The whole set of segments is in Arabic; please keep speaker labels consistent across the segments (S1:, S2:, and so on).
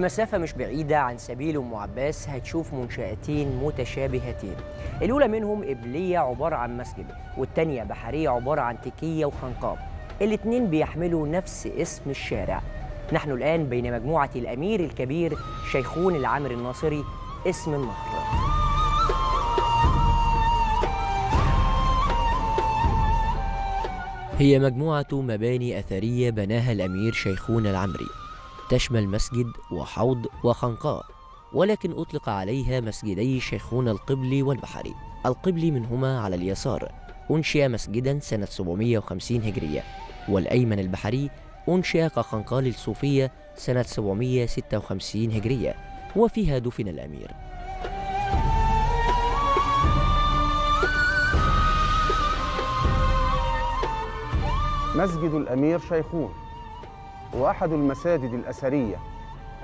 S1: بمسافة مش بعيدة عن سبيل أم عباس هتشوف منشأتين متشابهتين. الأولى منهم إبلية عبارة عن مسجد والتانية بحرية عبارة عن تكية وخنقاب. الاتنين بيحملوا نفس اسم الشارع. نحن الآن بين مجموعة الأمير الكبير شيخون العامر الناصري اسم النهر هي مجموعة مباني أثرية بناها الأمير شيخون العمري تشمل مسجد وحوض وخنقاء ولكن أطلق عليها مسجدي شيخون القبلي والبحري. القبلي منهما على اليسار. أنشئ مسجدا سنة 750 هجرية والأيمن البحري أنشئ كخنقال الصوفية سنة 756 هجرية وفيها دفن الأمير.
S2: مسجد الأمير شيخون. هو أحد المساجد الأثرية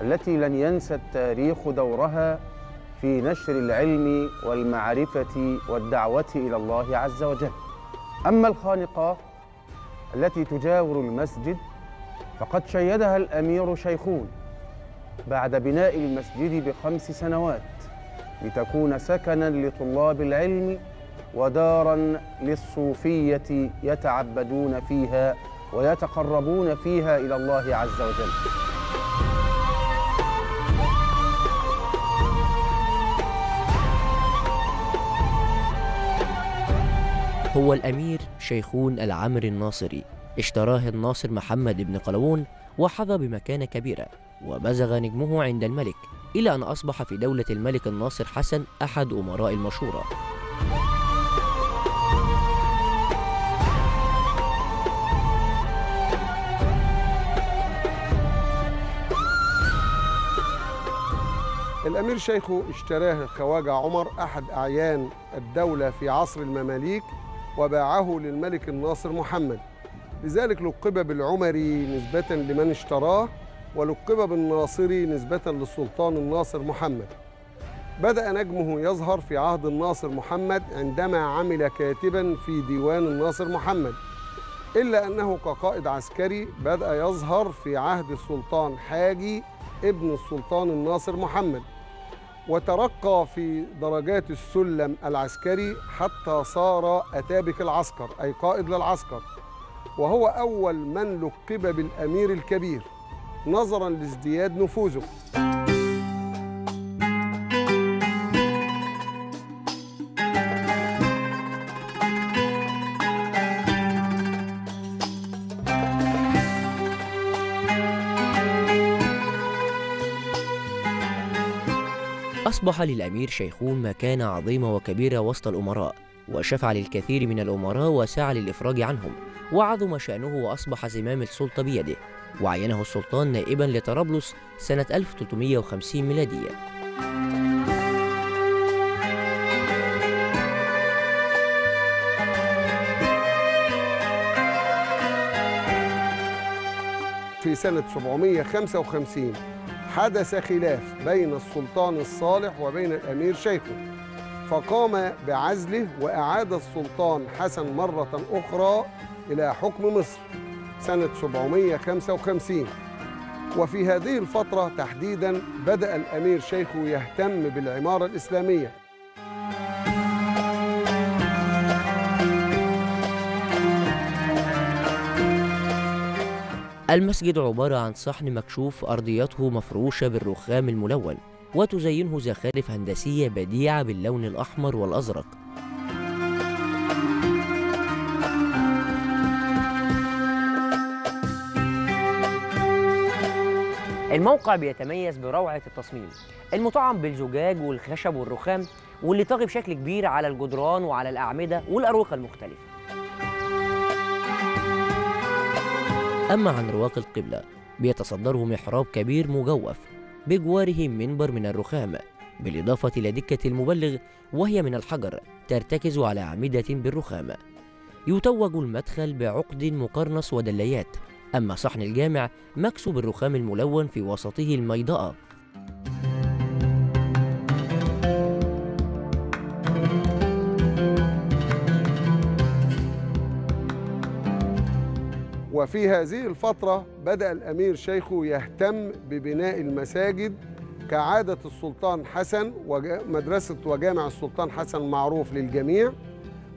S2: التي لن ينسى التاريخ دورها في نشر العلم والمعرفة والدعوة إلى الله عز وجل. أما الخانقة التي تجاور المسجد فقد شيدها الأمير شيخون بعد بناء المسجد بخمس سنوات لتكون سكنا لطلاب العلم ودارا للصوفية يتعبدون فيها ويتقربون فيها إلى الله عز وجل.
S1: هو الأمير شيخون العمر الناصري اشتراه الناصر محمد بن قلاوون وحظى بمكانة كبيرة وبزغ نجمه عند الملك إلى أن أصبح في دولة الملك الناصر حسن أحد أمراء المشورة.
S3: الأمير شيخه اشتراه الخواجة عمر أحد أعيان الدولة في عصر المماليك وباعه للملك الناصر محمد. لذلك لقب بالعمري نسبة لمن اشتراه ولقب بالناصري نسبة للسلطان الناصر محمد. بدأ نجمه يظهر في عهد الناصر محمد عندما عمل كاتبا في ديوان الناصر محمد. إلا أنه كقائد عسكري بدأ يظهر في عهد السلطان حاجي ابن السلطان الناصر محمد. وترقى في درجات السلم العسكري حتى صار أتابك العسكر أي قائد للعسكر. وهو أول من لقب بالأمير الكبير نظرا لازدياد نفوذه.
S1: أصبح للأمير شيخون مكانة عظيمة وكبيرة وسط الأمراء وشفع للكثير من الأمراء وسعى للإفراج عنهم وعظم شأنه وأصبح زمام السلطة بيده وعينه السلطان نائبا لطرابلس سنة 1350 ميلادية.
S3: في سنة 755 حدث خلاف بين السلطان الصالح وبين الأمير شيخه فقام بعزله وأعاد السلطان حسن مرة أخرى إلى حكم مصر سنة 755 وفي هذه الفترة تحديدا بدأ الأمير شيخه يهتم بالعمارة الإسلامية.
S1: المسجد عبارة عن صحن مكشوف أرضيته مفروشة بالرخام الملون وتزينه زخارف هندسية بديعة باللون الأحمر والأزرق. الموقع بيتميز بروعة التصميم المطعم بالزجاج والخشب والرخام واللي طاغي بشكل كبير على الجدران وعلى الأعمدة والأروقة المختلفة. أما عن رواق القبلة بيتصدره محراب كبير مجوف بجواره منبر من الرخام بالإضافة إلى دكة المبلغ وهي من الحجر ترتكز على أعمدة بالرخام. يتوج المدخل بعقد مقرنص ودليات أما صحن الجامع مكسو بالرخام الملون في وسطه الميضأة
S3: وفي هذه الفترة بدأ الأمير شيخه يهتم ببناء المساجد كعادة السلطان حسن ومدرسة وجامع السلطان حسن معروف للجميع.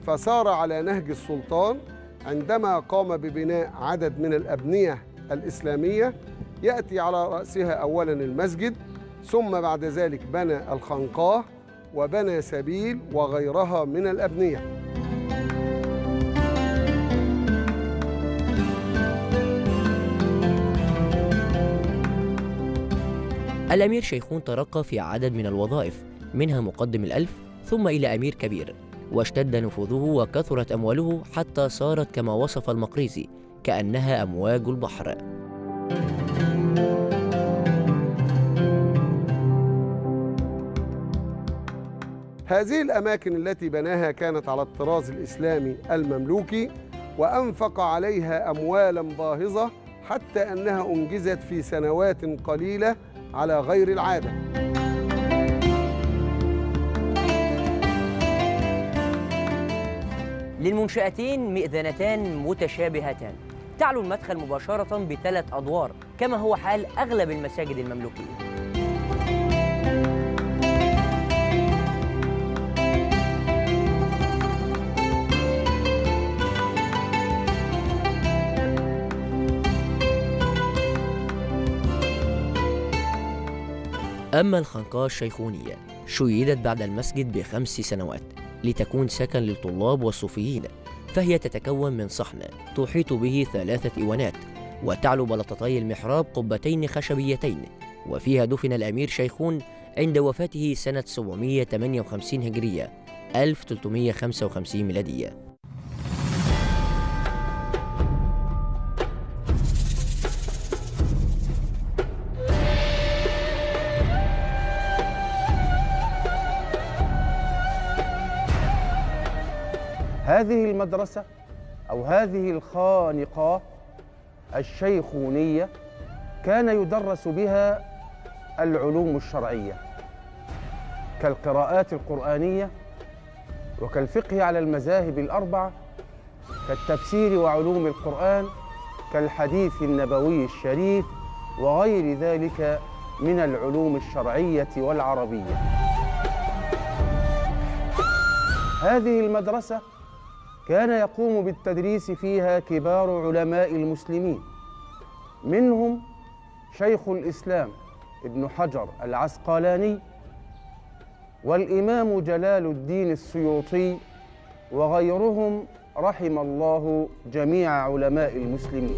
S3: فسار على نهج السلطان عندما قام ببناء عدد من الأبنية الإسلامية يأتي على رأسها أولا المسجد ثم بعد ذلك بنى الخنقاه وبنى سبيل وغيرها من الأبنية.
S1: الأمير شيخون ترقى في عدد من الوظائف منها مقدم الألف ثم إلى أمير كبير واشتد نفوذه وكثرت أمواله حتى صارت كما وصف المقريزي كأنها أمواج البحر.
S3: هذه الأماكن التي بناها كانت على الطراز الإسلامي المملوكي وأنفق عليها أموالا باهظة حتى أنها أنجزت في سنوات قليلة على غير العادة.
S1: للمنشأتين مئذنتان متشابهتان. تعلو المدخل مباشرة بثلاث أدوار كما هو حال أغلب المساجد المملوكية. أما الخنقاء الشيخونية شيدت بعد المسجد بخمس سنوات لتكون سكن للطلاب والصوفيين فهي تتكون من صحن تحيط به ثلاثة إيوانات وتعلو بلطتي المحراب قبتين خشبيتين وفيها دفن الأمير شيخون عند وفاته سنة 758 هجرية 1355 ميلادية.
S2: هذه المدرسة أو هذه الخانقة الشيخونية كان يدرس بها العلوم الشرعية كالقراءات القرآنية وكالفقه على المذاهب الأربعة كالتفسير وعلوم القرآن كالحديث النبوي الشريف وغير ذلك من العلوم الشرعية والعربية. هذه المدرسة كان يقوم بالتدريس فيها كبار علماء المسلمين. منهم شيخ الإسلام ابن حجر العسقلاني والإمام جلال الدين السيوطي وغيرهم رحم الله جميع علماء المسلمين.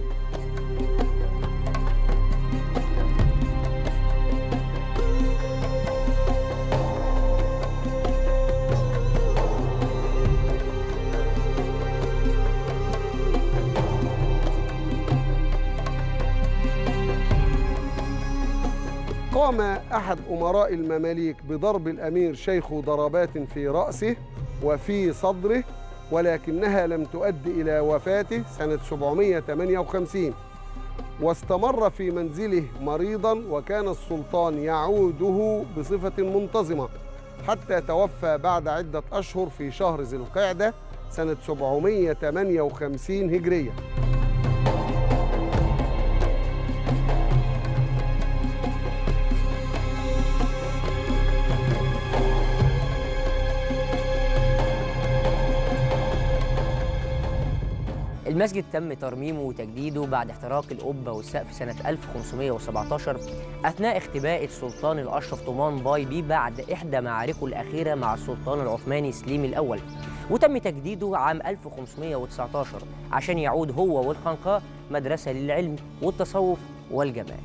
S3: قام أحد أمراء المماليك بضرب الأمير شيخ ضربات في رأسه وفي صدره ولكنها لم تؤدي إلى وفاته سنة 758 واستمر في منزله مريضا وكان السلطان يعوده بصفة منتظمة حتى توفى بعد عدة أشهر في شهر ذي القعدة سنة 758 هجرية.
S1: المسجد تم ترميمه وتجديده بعد احتراق القبة والسقف سنة 1517 أثناء اختباء السلطان الأشرف طومان باي بي بعد إحدى معاركه الأخيرة مع السلطان العثماني سليم الأول. وتم تجديده عام 1519 عشان يعود هو والخنقاء مدرسة للعلم والتصوف والجمال.